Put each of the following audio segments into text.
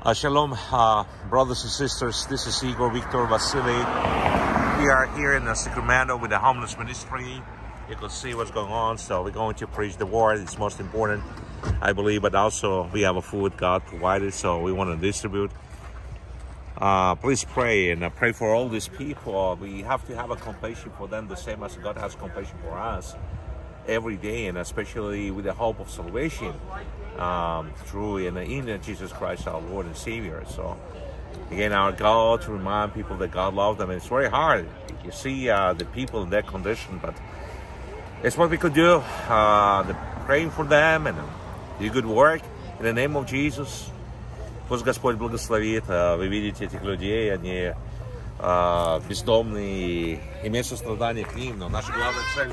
Uh, shalom, uh, brothers and sisters. This is Igor Victor Vasily. We are here in Sacramento with the homeless ministry. You can see what's going on. So we're going to preach the word. It's most important, I believe. But also, we have a food God provided, so we want to distribute. Uh, please pray and uh, pray for all these people. We have to have a compassion for them, the same as God has compassion for us every day, and especially with the hope of salvation um, truly in the name of Jesus Christ, our Lord and Savior. So, again, our goal to remind people that God loves them. It's very hard. You see uh, the people in that condition, but it's what we could do. Uh, praying for them and do good work in the name of Jesus. Пусть Господь благословит. Вы видите этих людей, они бездомные, имеют сострадание к ним, но наша главная цель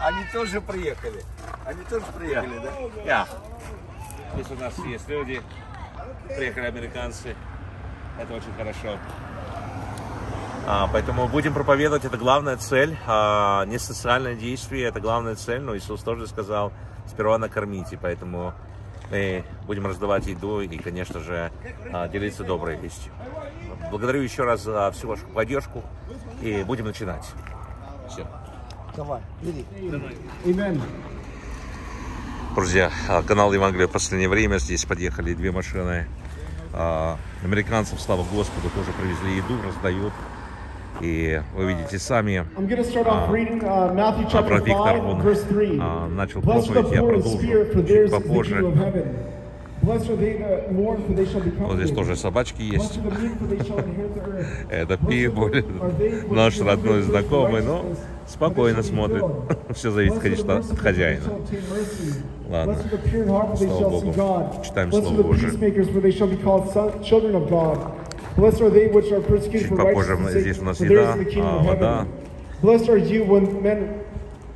Они тоже приехали. Они тоже приехали, да? Да. Здесь у нас есть люди. Приехали американцы. Это очень хорошо. А, поэтому будем проповедовать, это главная цель, а, не социальное действие, это главная цель, но Иисус тоже сказал, сперва накормите, поэтому мы будем раздавать еду и, конечно же, а, делиться доброй вестью. Благодарю еще раз за всю вашу поддержку и будем начинать. Все. Давай, бери. Именно. Друзья, а, канал Евангелия в последнее время. Здесь подъехали две машины. А, Американцев, слава Господу, тоже привезли еду, раздают. И вы видите сами, а, uh, а Виктор, он начал проповедь, я продолжу чуть попозже. Вот здесь тоже собачки есть. Это Питбуль, наш родной знакомый, но спокойно смотрит. Все зависит, конечно, от хозяина. Ладно, слава Богу, читаем Слово Божие. Чуть попозже здесь у нас еда, а, вода.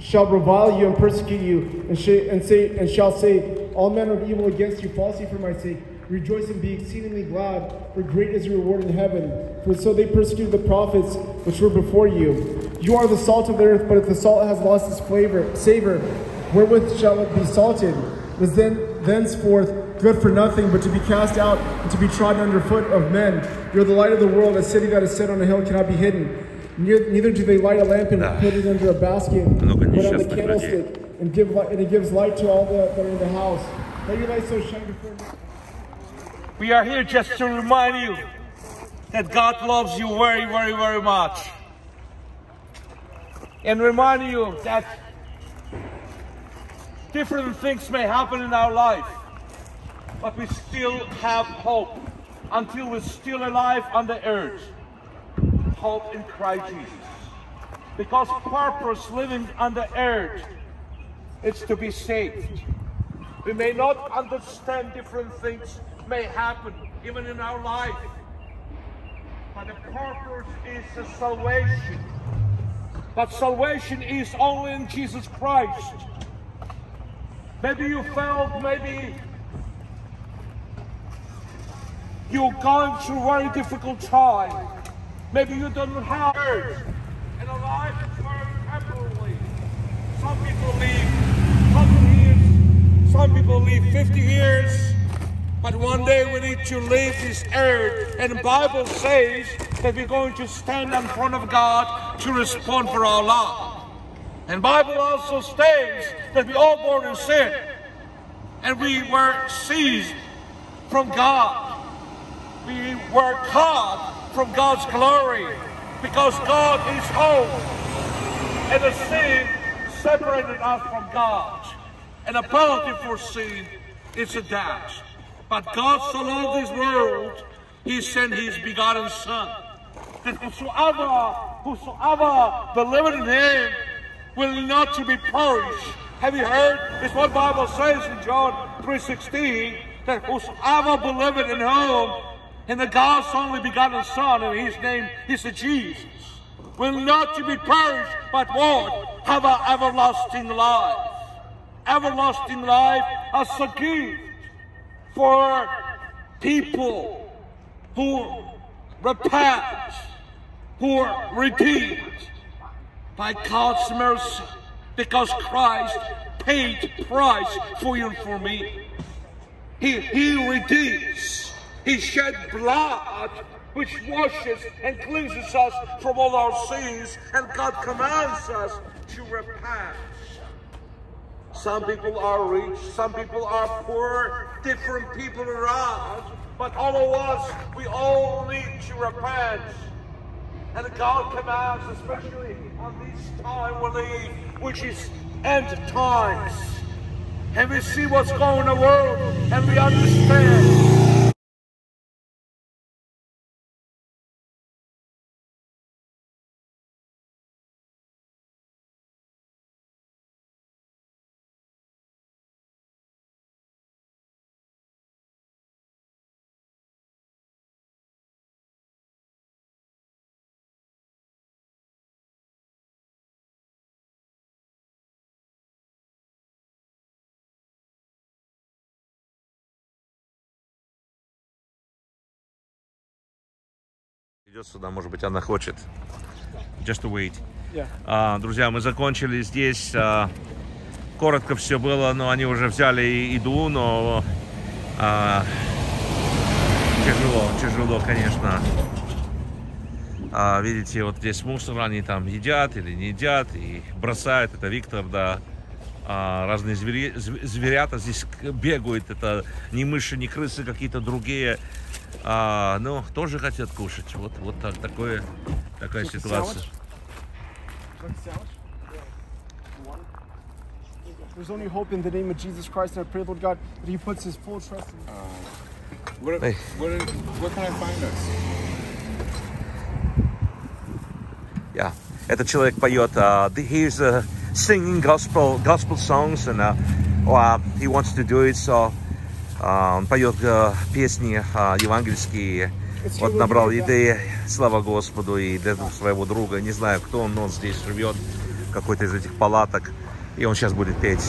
shall revile you and persecute you, and, sh and, say, and shall say, all manner of evil against you falsely for my sake. Rejoice and be exceedingly glad, for great is your reward in heaven. For so they persecuted the prophets which were before you. You are the salt of the earth, but if the salt has lost its flavor, savor, wherewith shall it be salted? It is then thenceforth good for nothing, but to be cast out and to be trodden under foot of men. You are the light of the world. A city that is set on a hill cannot be hidden. Neither, neither do they light a lamp and ah. put it under a basket, but on the candlestick and, give, and it gives light to all that are in the house. Let your light so shine before me. We are here just to remind you that God loves you very, very, very much. And remind you that different things may happen in our life, but we still have hope until we're still alive on the earth. Hope in Christ Jesus. Because purpose living on the earth it's to be saved. We may not understand different things may happen, even in our life, but the purpose is the salvation. But salvation is only in Jesus Christ. Maybe you felt, maybe you're going through a very difficult time. Maybe you don't have and a life is very temporary. Some people leave some people live 50 years, but one day we need to leave this earth. And the Bible says that we're going to stand in front of God to respond for our love. And Bible also states that we all born in sin. And we were seized from God. We were caught from God's glory. Because God is holy. And the sin separated us from God and a penalty foreseen is a death. But God so loved this world, he sent his begotten Son, And whosoever, whosoever believeth in him will not to be perished. Have you heard? It's what Bible says in John 3.16, that whosoever believeth in him, in the God's only begotten Son, and his name is Jesus, will not to be perished, but what? Have an everlasting life everlasting life as a gift for people who repent, who are redeemed by God's mercy, because Christ paid price for you and for me. He, he redeems. He shed blood which washes and cleanses us from all our sins, and God commands us to repent. Some people are rich, some people are poor, different people around but all of us, we all need to repent. And God commands, especially on this time we live, which is end times. And we see what's going on in the world, and we understand придет сюда, может быть, она хочет. Just wait. Yeah. А, друзья, мы закончили здесь. А, коротко все было, но они уже взяли еду, но а, тяжело, тяжело, конечно. А, видите, вот здесь мусор, они там едят или не едят и бросают. Это Виктор, да. А, разные звери, зверята здесь бегают. Это не мыши, не крысы, какие-то другие а, ну, тоже хотят кушать. Вот, вот так, такое, такая ситуация. There's only hope in the name of Jesus Christ, and I pray, Lord God, that He puts His full trust in. Uh, where, where, where can I find us? Yeah, этот человек поет. Uh, he's uh, singing gospel gospel songs, and uh, uh, he wants to do it. So а, он поет э, песни а, евангельские. Вот набрал еды, слава Господу, и для своего друга, не знаю кто он, но он здесь живет, какой-то из этих палаток, и он сейчас будет петь.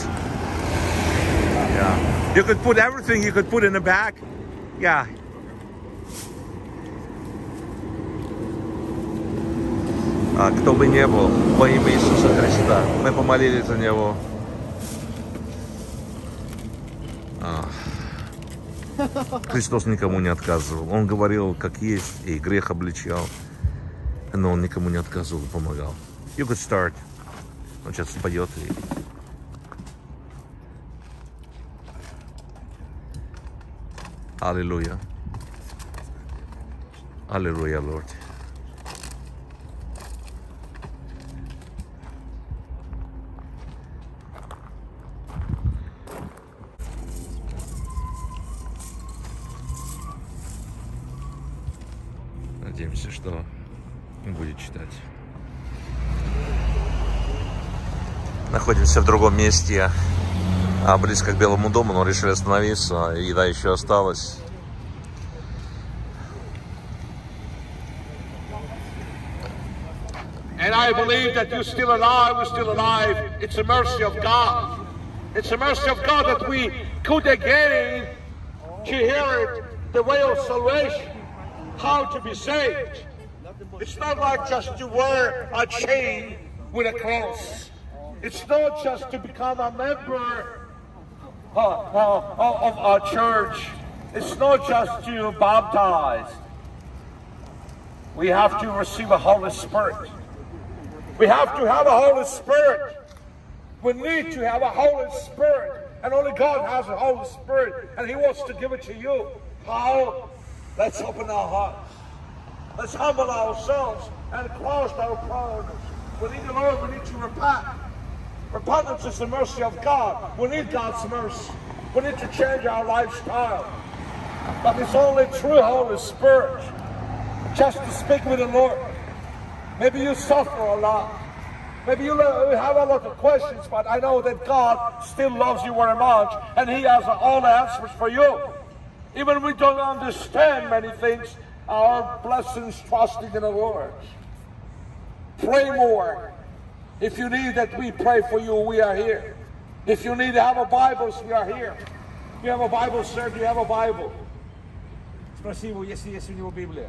Yeah. You could put everything you could put in the bag. Yeah. А кто бы не был, во имя Иисуса Христа, мы помолились за него. Христос никому не отказывал. Он говорил, как есть, и грех обличал. Но он никому не отказывал, помогал. You could start. Он сейчас поет и... Аллилуйя. Аллилуйя, Лорд. надеемся, что будет читать. Находимся в другом месте, близко к Белому дому, но решили остановиться. Еда еще осталась. And I believe that you're still alive, we're still alive. It's a mercy of God. It's a mercy of God that we could again to hear it, the way of salvation. how to be saved. It's not like just to wear a chain with a cross. It's not just to become a member uh, uh, uh of our church. It's not just to baptize. We have to receive a Holy Spirit. We have to have a Holy Spirit. We need to have a Holy Spirit. And only God has a Holy Spirit. And He wants to give it to you. How? Let's open our hearts. Let's humble ourselves and close our proudness. We need the Lord. We need to repent. Repentance is the mercy of God. We need God's mercy. We need to change our lifestyle. But it's only through Holy Spirit just to speak with the Lord. Maybe you suffer a lot. Maybe you have a lot of questions, but I know that God still loves you very much, and He has all the answers for you. Even we don't understand many things, our blessings trusting in the Lord. Pray more. If you need that we pray for you, we are here. If you need to have a Bible, we are here. You have a Bible, sir? Do you have a Bible? Спроси его, если есть у него Библия.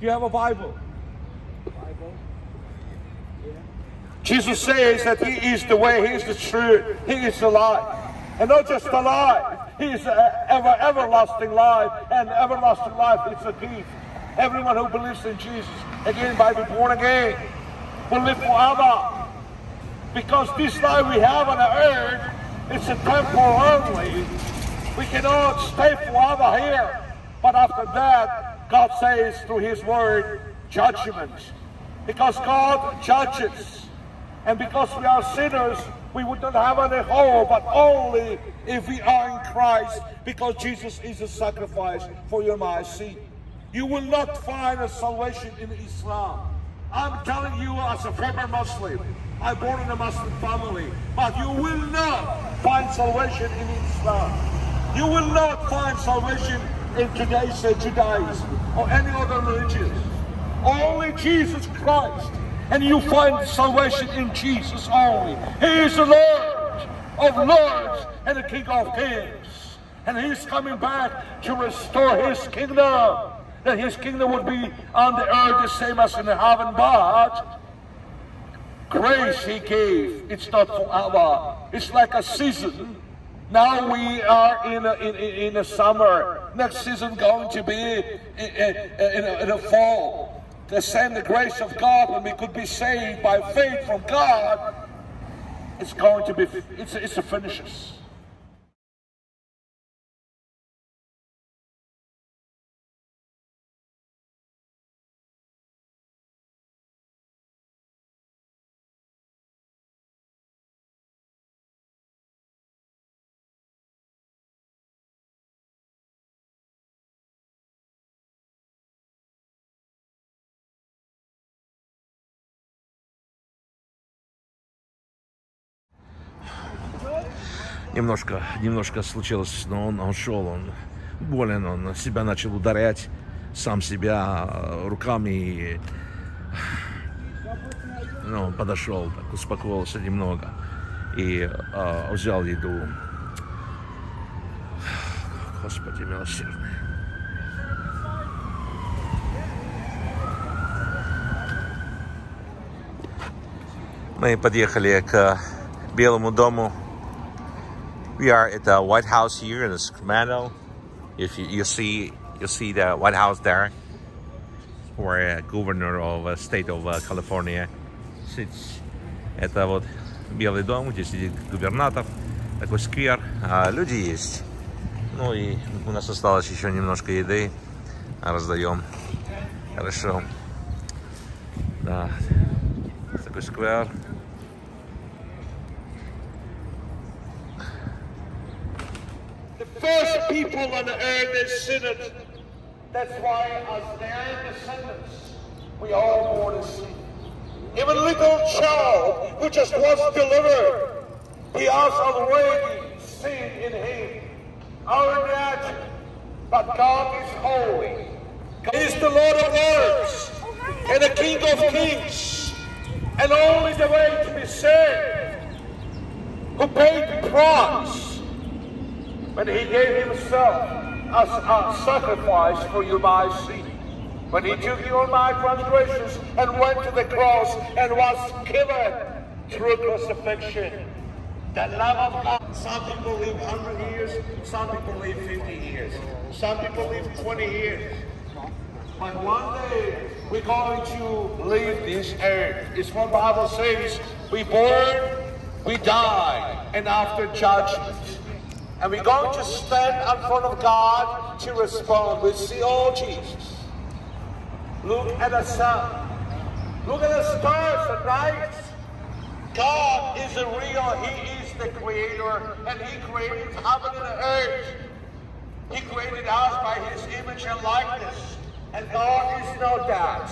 Do you have a Bible? Bible. Yeah. Jesus says that He is the way, He is the truth, He is the light. And not just the light, an ever, everlasting life, and everlasting life is a gift. Everyone who believes in Jesus, again by being born again, will live forever. Because this life we have on the earth, it's a temple only. We cannot stay forever here. But after that, God says through His Word, judgment. Because God judges. And because we are sinners, we would not have any hope, but only if we are in Christ, because Jesus is a sacrifice for your my sin. You will not find a salvation in Islam. I'm telling you as a former Muslim, I born in a Muslim family, but you will not find salvation in Islam. You will not find salvation in today's Judaism or any other religion. Only Jesus Christ and you find salvation in Jesus only. He is the Lord of lords and the King of kings. And he's coming back to restore his kingdom. That his kingdom would be on the earth the same as in heaven, but grace he gave. It's not forever. It's like a season. Now we are in a, in, in, in a summer. Next season going to be in, in, in, a, in a fall to send the grace of God when we could be saved by faith from God, it's going to be, it's, it's a finishes. немножко, немножко случилось, но он, он шел, он болен, он себя начал ударять, сам себя а, руками. И, ну, он подошел, так, успокоился немного и э, взял еду. Господи милосердный. Мы подъехали к Белому дому We are at the White House here in Sacramento. If you, you see, you see the White House there, where uh, Governor of uh, State of uh, California sits. Это вот Белый дом, где сидит губернатор, такой сквер. А люди есть. Ну и у нас осталось еще немножко еды. Раздаем. Хорошо. Да. Такой сквер. first people on earth is sinners. That's why as their descendants, we all born as sin. Even little child who just was delivered, he has already sin in him. Our nature, but God is holy. God is the Lord of lords and the King of kings. And only the way to be saved, who paid the price but he gave himself as a sacrifice for you my sin. But he took you my transgressions and went to the cross and was given through crucifixion. The love of God. Some people live 100 years, some people live 50 years, some people live 20 years. But one day, we're going to leave this earth. It's what the Bible says. We born, we die, and after judgment. And we're going to stand in front of God to respond. We see, all Jesus, look at the sun. Look at the stars at night. God is the real. He is the creator. And he created heaven and earth. He created us by his image and likeness. And God is not that.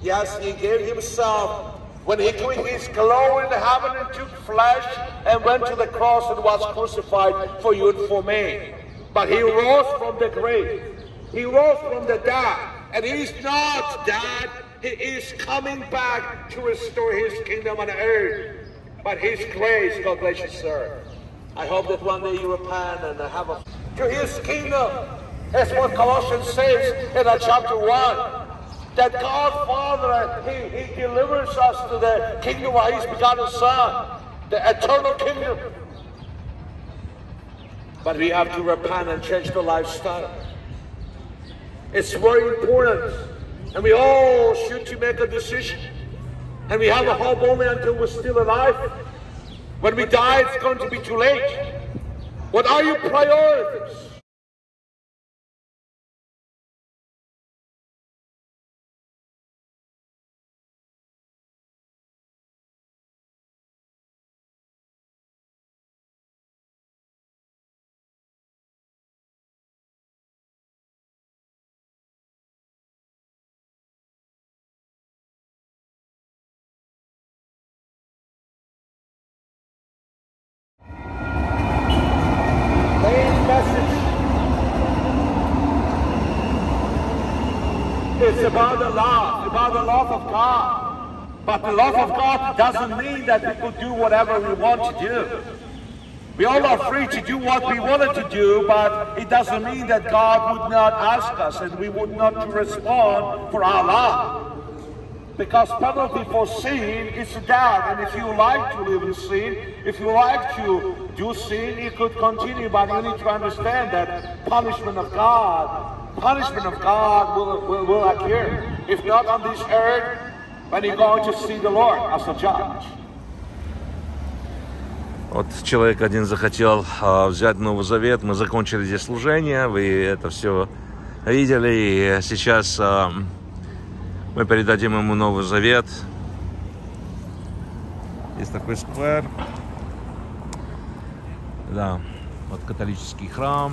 Yes, he gave himself when he took his glory in heaven and took flesh and went to the cross and was crucified for you and for me. But he rose from the grave. He rose from the dead. And he's not dead. He is coming back to restore his kingdom on earth. But his grace, God bless you, sir. I hope that one day you repent and have a... To his kingdom. That's what Colossians says in chapter 1 that God Father, He, he delivers us to the kingdom of His begotten Son, the eternal kingdom. But we have to repent and change the lifestyle. It's very important. And we all should to make a decision. And we have a hope only until we're still alive. When we die, it's going to be too late. What are your priorities? of God. But the love of God doesn't mean that we could do whatever we want to do. We all are free to do what we wanted to do, but it doesn't mean that God would not ask us and we would not respond for our love. Because penalty for sin is death, and if you like to live in sin, if you like to do sin, it could continue, but you need to understand that punishment of God punishment of God will, will, will appear, if not on this earth, when you go to see the Lord as a judge. Вот человек один захотел а, взять Новый Завет, мы закончили здесь служение, вы это все видели, и сейчас а, мы передадим ему Новый Завет. Есть такой сквер, да, вот католический храм,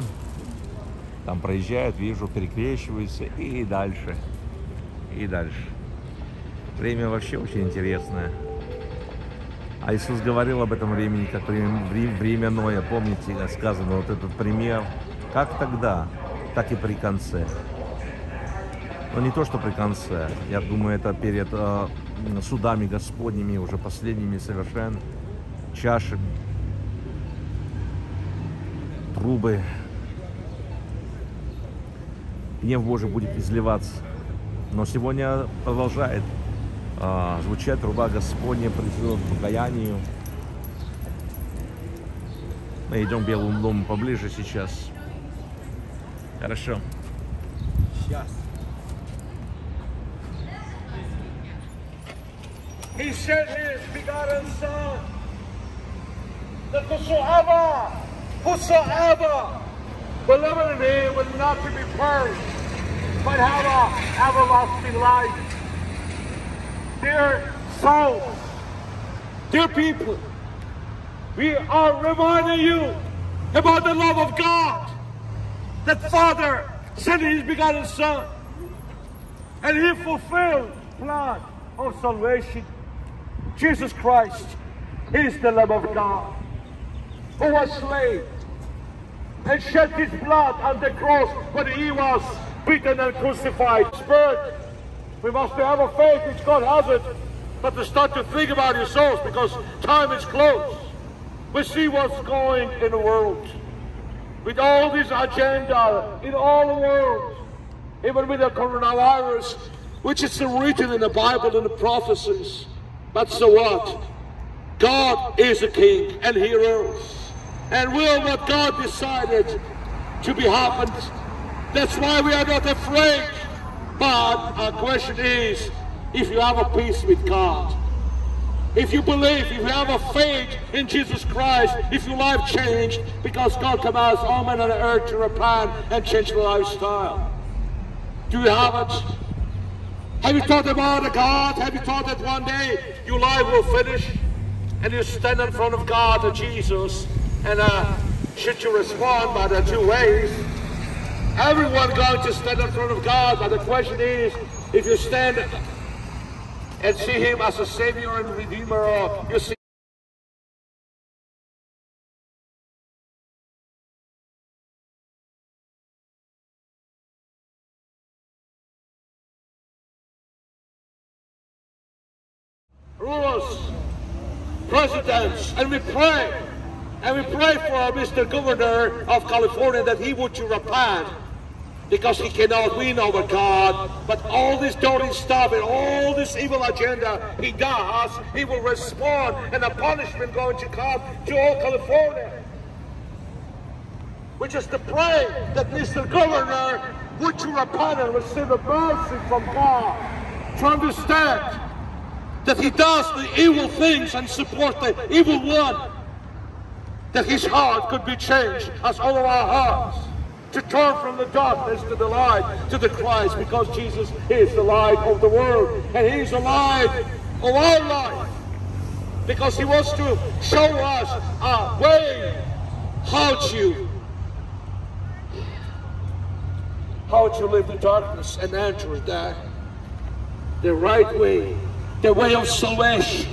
там проезжают, вижу, перекрещиваются и дальше, и дальше. Время вообще очень интересное. А Иисус говорил об этом времени, как временное, помните, сказано вот этот пример, как тогда, так и при конце. Но не то, что при конце, я думаю, это перед э, судами Господними, уже последними совершенно, чаши, трубы гнев Божий будет изливаться. Но сегодня продолжает а, звучать труба Господня, призывает к покаянию. Мы идем к Белому дому поближе сейчас. Хорошо. Сейчас. He sent his begotten son, that whosoever, whosoever believeth in him will not to be purged. but have everlasting life. Dear souls, dear people, we are reminding you about the love of God, that Father sent His begotten Son, and He fulfilled plan of salvation. Jesus Christ is the Lamb of God, who was slain and shed His blood on the cross when He was beaten and crucified spirit. We must have a faith which God has it, but to start to think about yourselves because time is close. We see what's going in the world. With all this agenda in all the world, even with the coronavirus, which is written in the Bible and the prophecies. But so what? God is a king and he rules. And will what God decided to be happened that's why we are not afraid. But our question is, if you have a peace with God, if you believe, if you have a faith in Jesus Christ, if your life changed, because God commands all men on the earth to repent and change their lifestyle. Do you have it? Have you thought about a God? Have you thought that one day your life will finish and you stand in front of God or Jesus and uh, should you respond by the two ways? Everyone going to stand in front of God, but the question is, if you stand and see Him as a Savior and Redeemer, you see rulers, presidents, and we pray. And we pray for Mr. Governor of California that he would to repent because he cannot win over God. But all this dirty stuff and all this evil agenda he does, he will respond and the punishment going to come to all California. Which is to pray that Mr. Governor would you repent and receive a mercy from God to understand that he does the evil things and support the evil one. That his heart could be changed as all of our hearts to turn from the darkness to the light, to the Christ, because Jesus is the light of the world, and He's alive alive, of our life, because He wants to show us a way how to how to live the darkness and enter that the right way, the way of salvation,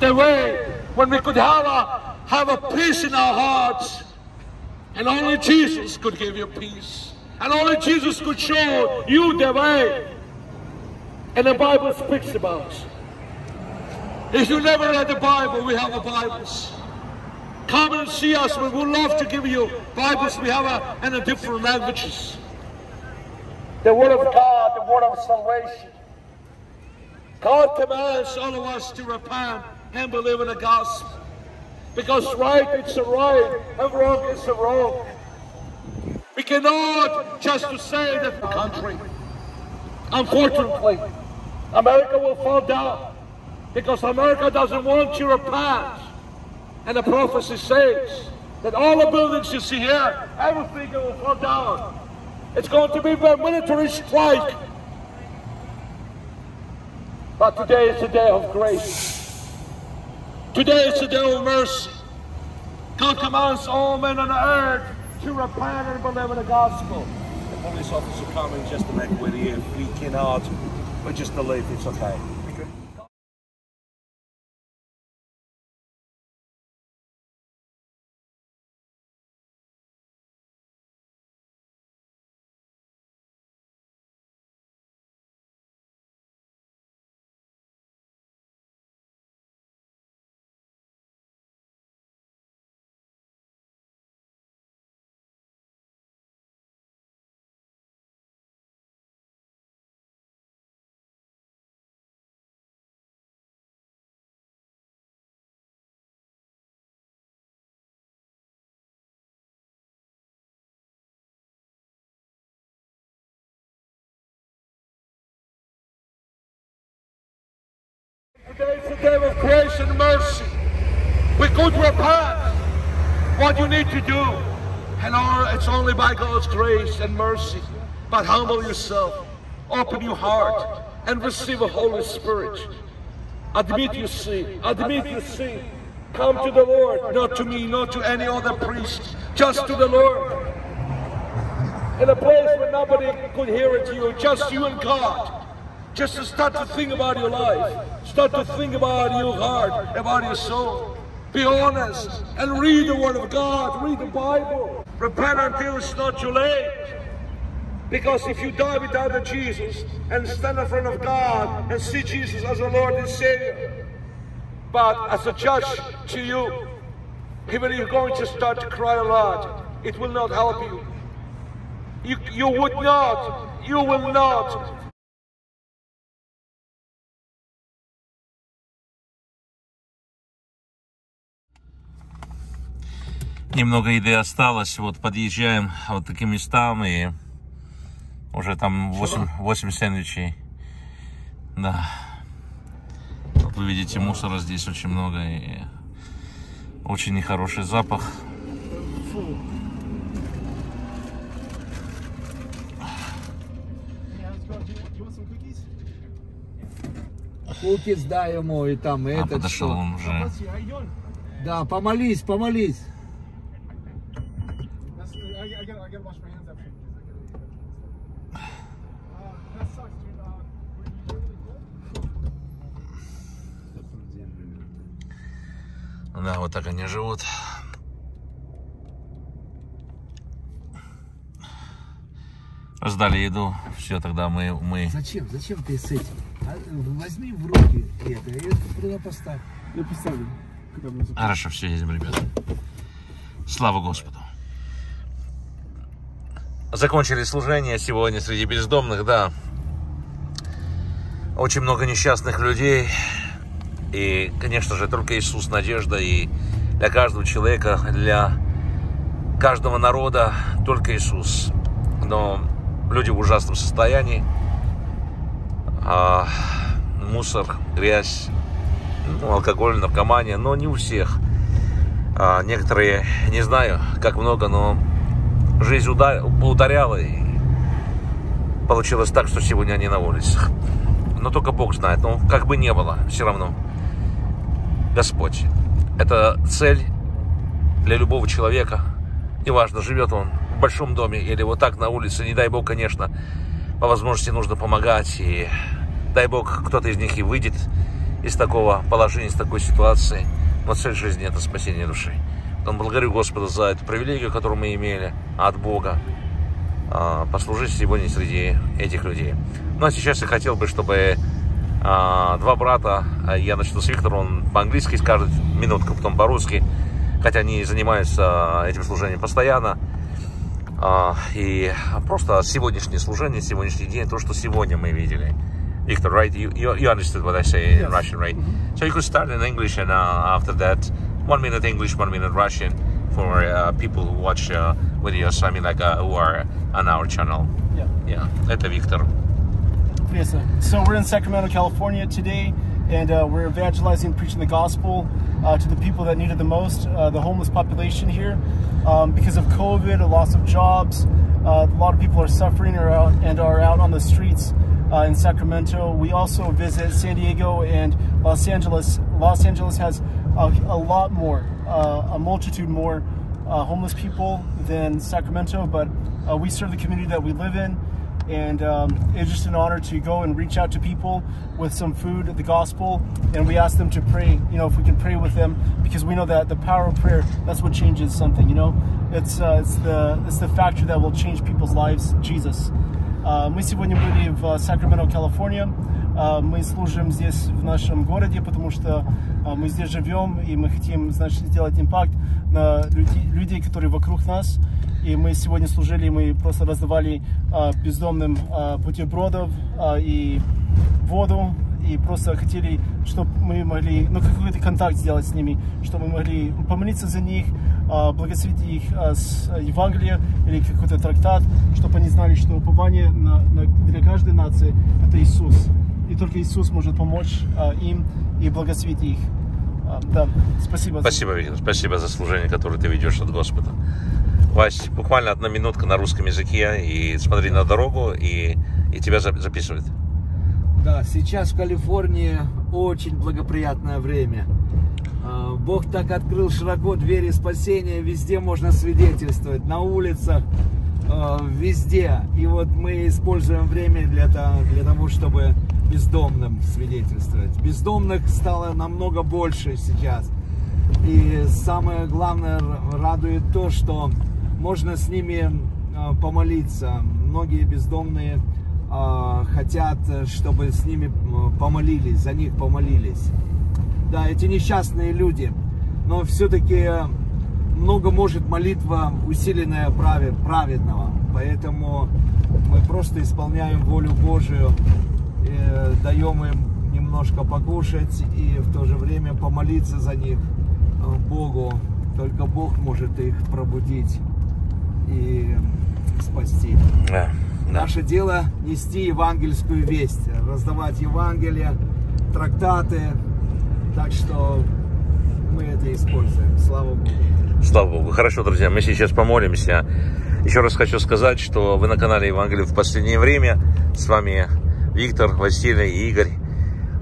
the way when we could have a have a peace in our hearts and only Jesus could give you peace. And only Jesus could show you the way. And the Bible speaks about. If you never read the Bible, we have a Bibles. Come and see us. We would love to give you Bibles. We have a, and a different languages. The Word of God, the Word of salvation. God commands all of us to repent and believe in the gospel. Because right is a right and wrong is a wrong. We cannot just to say that the country. Unfortunately, America will fall down because America doesn't want your past. And the prophecy says that all the buildings you see here, everything will fall down. It's going to be a military strike. But today is a day of grace. Today is the day of mercy. God commands all men on earth to repent and believe in the gospel. The police officer coming just to make with you. We cannot. We just believe it's okay. day of grace and mercy. We go a path. What you need to do, and it's only by God's grace and mercy. But humble yourself, open your heart, and receive the Holy Spirit. Admit your sin. Admit your sin. Come to the Lord, not to me, not to any other priest, just to the Lord. In a place where nobody could hear it to you, just you and God. Just to start to think about your life. Start to think about your heart, about your soul. Be honest and read the Word of God. Read the Bible. Repent until it's not too late. Because if you die without Jesus and stand in front of God and see Jesus as a Lord and Savior, but as a judge to you, even if you're going to start to cry a lot, it will not help you. You, you would not, you will not немного еды осталось. Вот подъезжаем вот таким местам и уже там 8, 8 сэндвичей. Да. Вот вы видите, мусора здесь очень много и очень нехороший запах. Куки дай ему и там а, этот подошел что. он уже. Да, помолись, помолись. так они живут. Ждали еду, все, тогда мы... мы... Зачем? Зачем ты с этим? А, возьми в руки это, и это туда поставь. Я поставлю. Хорошо, все, едем, ребята. Слава Господу. Закончили служение сегодня среди бездомных, да. Очень много несчастных людей. И, конечно же, только Иисус надежда, и для каждого человека, для каждого народа только Иисус. Но люди в ужасном состоянии, а, мусор, грязь, ну, алкоголь, наркомания, но не у всех. А, некоторые, не знаю, как много, но жизнь удар, ударяла, и получилось так, что сегодня они на улицах. Но только Бог знает, но как бы не было, все равно. Господь. Это цель для любого человека. Неважно, живет он в большом доме или вот так на улице, не дай бог, конечно, по возможности нужно помогать. И дай бог, кто-то из них и выйдет из такого положения, из такой ситуации. Но цель жизни – это спасение души. Поэтому благодарю Господа за эту привилегию, которую мы имели от Бога, а, послужить сегодня среди этих людей. Ну а сейчас я хотел бы, чтобы два брата, я начну с Виктора, он по-английски скажет минутку, потом по-русски, хотя они занимаются этим служением постоянно. И просто сегодняшнее служение, сегодняшний день, то, что сегодня мы видели. Victor, right? You, you, you understood what I say in yes. Russian, right? Mm-hmm. So you could start in English, and uh, after that, one minute English, one minute Russian for uh, people who watch uh, videos. I mean, like uh, who are on our channel. Yeah. Yeah. Это Виктор. so we're in Sacramento, California today, and uh, we're evangelizing, preaching the gospel uh, to the people that need it the most, uh, the homeless population here. Um, because of COVID, a loss of jobs, uh, a lot of people are suffering or out, and are out on the streets uh, in Sacramento. We also visit San Diego and Los Angeles. Los Angeles has a, a lot more, uh, a multitude more homeless people than Sacramento, but we serve the community that we live in and um, it's just an honor to go and reach out to people with some food, the gospel, and we ask them to pray. You know, if we can pray with them, because we know that the power of prayer that's what changes something. You know, it's uh, it's the it's the factor that will change people's lives. Jesus. А, мы сегодня были в Сакраменто, Калифорния. А, мы служим здесь, в нашем городе, потому что а, мы здесь живем, и мы хотим, значит, сделать импакт на людей, которые вокруг нас. И мы сегодня служили, мы просто раздавали бездомным бутербродов и воду, и просто хотели, чтобы мы могли, ну, какой-то контакт сделать с ними, чтобы мы могли помолиться за них, а, благословите их а, с а, Евангелия или какой-то трактат, чтобы они знали, что упование на, на, для каждой нации – это Иисус. И только Иисус может помочь им и благословить их. Да, спасибо. Спасибо, Виктор. Спасибо за служение, которое ты ведешь от Господа. Вась, буквально одна минутка на русском языке, и смотри на дорогу, и, и тебя записывают. Да, сейчас в Калифорнии очень благоприятное время. Бог так открыл широко двери спасения, везде можно свидетельствовать, на улицах, э, везде. И вот мы используем время для, того, для того, чтобы бездомным свидетельствовать. Бездомных стало намного больше сейчас. И самое главное радует то, что можно с ними э, помолиться. Многие бездомные э, хотят, чтобы с ними помолились, за них помолились да, эти несчастные люди. Но все-таки э, много может молитва усиленная праве, праведного. Поэтому мы просто исполняем волю Божию, и э, даем им немножко покушать и в то же время помолиться за них э, Богу. Только Бог может их пробудить и спасти. Да, да. Наше дело нести евангельскую весть, раздавать Евангелие, трактаты, так что мы это используем. Слава Богу. Слава Богу. Хорошо, друзья, мы сейчас помолимся. Еще раз хочу сказать, что вы на канале Евангелие в последнее время. С вами Виктор, Василий и Игорь.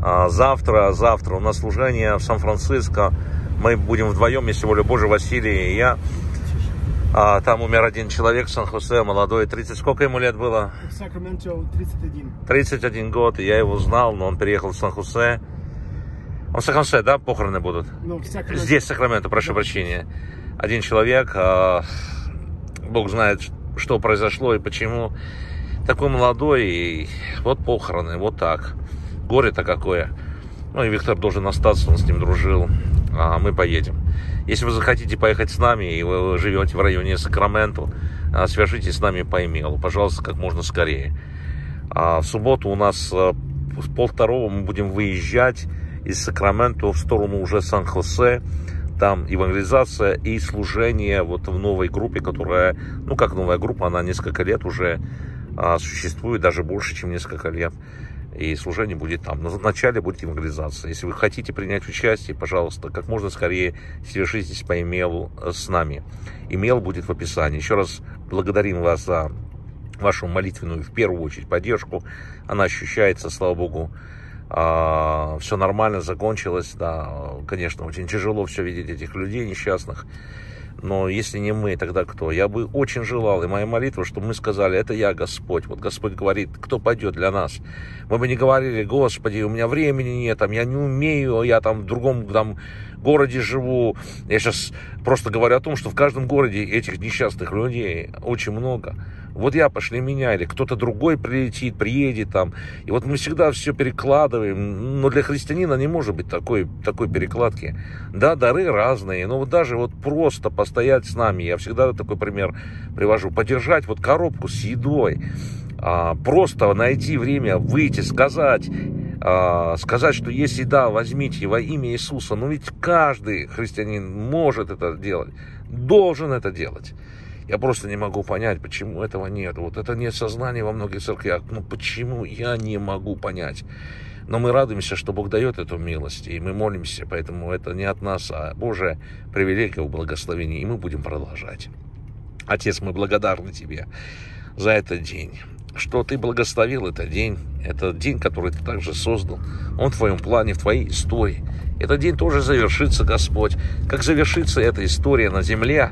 А, завтра, завтра у нас служение в Сан-Франциско. Мы будем вдвоем, если воля Божия, Василий и я. А, там умер один человек в Сан-Хосе, молодой, 30, сколько ему лет было? В Сакраменто 31. 31 год, я его знал, но он переехал в Сан-Хосе. Он Сакраменто, да, похороны будут? Ну, Сакраменто. Здесь, Сакраменто, прошу да. прощения. Один человек, а, бог знает, что произошло и почему. Такой молодой, и вот похороны, вот так. Горе-то какое. Ну и Виктор должен остаться, он с ним дружил. А мы поедем. Если вы захотите поехать с нами, и вы живете в районе Сакраменто, а, свяжитесь с нами по имейлу, пожалуйста, как можно скорее. А в субботу у нас а, с полторого мы будем выезжать из Сакраменто в сторону уже Сан-Хосе, там евангелизация и служение вот в новой группе, которая, ну как новая группа, она несколько лет уже а, существует, даже больше, чем несколько лет. И служение будет там. Но вначале будет евангелизация. Если вы хотите принять участие, пожалуйста, как можно скорее свяжитесь по имейлу э, с нами. Имейл будет в описании. Еще раз благодарим вас за вашу молитвенную, в первую очередь, поддержку. Она ощущается, слава Богу, а, все нормально закончилось, да, конечно, очень тяжело все видеть этих людей несчастных, но если не мы, тогда кто? Я бы очень желал, и моя молитва, что мы сказали, это я, Господь. Вот Господь говорит, кто пойдет для нас. Мы бы не говорили, Господи, у меня времени нет, там, я не умею, я там в другом, там, городе живу. Я сейчас просто говорю о том, что в каждом городе этих несчастных людей очень много. Вот я пошли меня, или кто-то другой прилетит, приедет там. И вот мы всегда все перекладываем. Но для христианина не может быть такой, такой перекладки. Да, дары разные, но вот даже вот просто постоять с нами. Я всегда такой пример привожу. Подержать вот коробку с едой а, просто найти время выйти, сказать, а, сказать, что если да возьмите во имя Иисуса. Но ведь каждый христианин может это делать, должен это делать. Я просто не могу понять, почему этого нет. Вот это нет сознания во многих церквях. Ну почему я не могу понять? Но мы радуемся, что Бог дает эту милость, и мы молимся, поэтому это не от нас, а Божие привилегия в благословении, и мы будем продолжать. Отец, мы благодарны Тебе за этот день, что ты благословил этот день, этот день, который ты также создал. Он в твоем плане, в твоей истории. Этот день тоже завершится, Господь. Как завершится эта история на земле,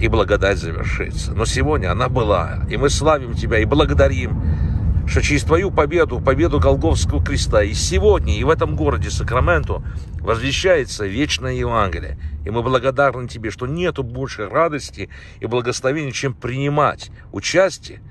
и благодать завершится. Но сегодня она была, и мы славим Тебя, и благодарим что через твою победу, победу Голговского креста, и сегодня, и в этом городе Сакраменто возвещается вечное Евангелие. И мы благодарны тебе, что нету больше радости и благословения, чем принимать участие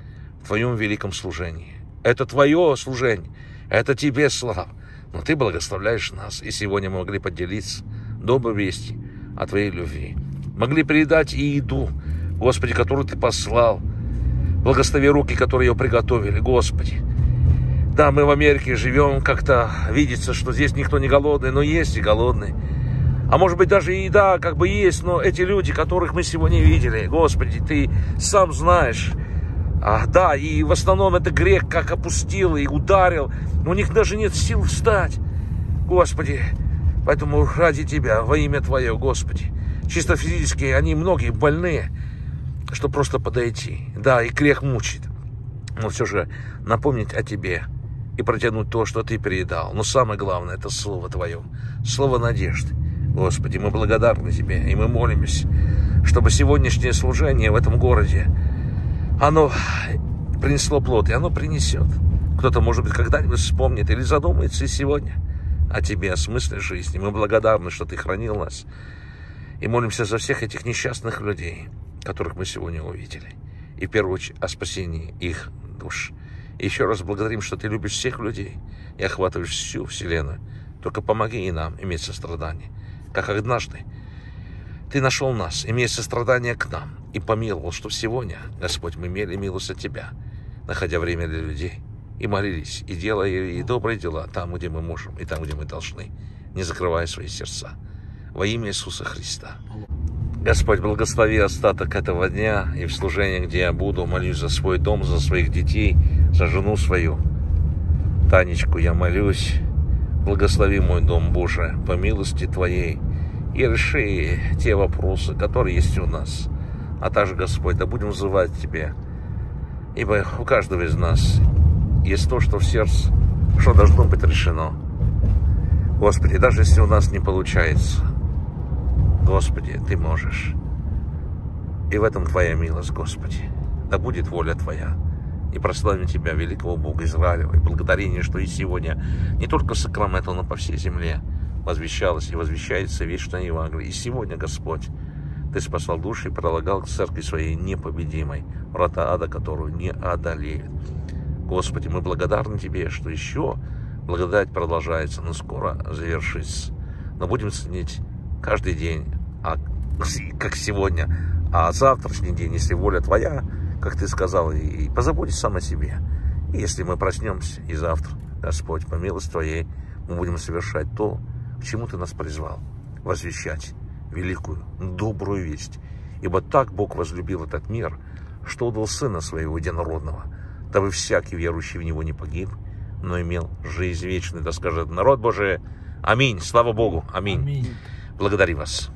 в твоем великом служении. Это твое служение, это тебе слава. Но ты благословляешь нас, и сегодня мы могли поделиться доброй вести о твоей любви. Могли передать и еду, Господи, которую ты послал – Благослови руки, которые ее приготовили, Господи. Да, мы в Америке живем, как-то видится, что здесь никто не голодный, но есть и голодный. А может быть, даже еда как бы есть, но эти люди, которых мы сегодня видели, Господи, Ты сам знаешь. А, да, и в основном это грех как опустил и ударил. У них даже нет сил встать. Господи, поэтому ради Тебя, во имя Твое, Господи. Чисто физически они многие больные что просто подойти. Да, и грех мучит, но все же напомнить о тебе и протянуть то, что ты передал. Но самое главное – это слово твое, слово надежды. Господи, мы благодарны Тебе, и мы молимся, чтобы сегодняшнее служение в этом городе, оно принесло плод, и оно принесет. Кто-то, может быть, когда-нибудь вспомнит или задумается и сегодня о Тебе, о смысле жизни. Мы благодарны, что Ты хранил нас, и молимся за всех этих несчастных людей – которых мы сегодня увидели. И в первую очередь о спасении их душ. И еще раз благодарим, что ты любишь всех людей и охватываешь всю Вселенную. Только помоги и нам иметь сострадание, как однажды ты нашел нас, имея сострадание к нам, и помиловал, что сегодня, Господь, мы имели милость от Тебя, находя время для людей, и молились, и делая и добрые дела там, где мы можем, и там, где мы должны, не закрывая свои сердца. Во имя Иисуса Христа. Господь, благослови остаток этого дня и в служении, где я буду, молюсь за свой дом, за своих детей, за жену свою. Танечку я молюсь, благослови мой дом, Боже, по милости Твоей, и реши те вопросы, которые есть у нас. А также, Господь, да будем взывать Тебе, ибо у каждого из нас есть то, что в сердце, что должно быть решено. Господи, даже если у нас не получается – Господи, Ты можешь. И в этом Твоя милость, Господи. Да будет воля Твоя. И прославим Тебя, великого Бога Израилева, и благодарение, что и сегодня не только Сакраменто, но по всей земле возвещалось и возвещается вечное Евангелие. И сегодня, Господь, Ты спасал души и пролагал к церкви своей непобедимой, врата ада, которую не одолеет. Господи, мы благодарны Тебе, что еще благодать продолжается, но скоро завершится. Но будем ценить каждый день а, как сегодня, а завтрашний день, если воля твоя, как ты сказал, и, и позаботься сам о себе. И если мы проснемся и завтра, Господь, по милости Твоей, мы будем совершать то, к чему Ты нас призвал, возвещать великую, добрую весть. Ибо так Бог возлюбил этот мир, что отдал Сына Своего Единородного, дабы всякий верующий в Него не погиб, но имел жизнь вечную, да скажет народ Божий. Аминь. Слава Богу. Аминь. Аминь. Благодарим вас.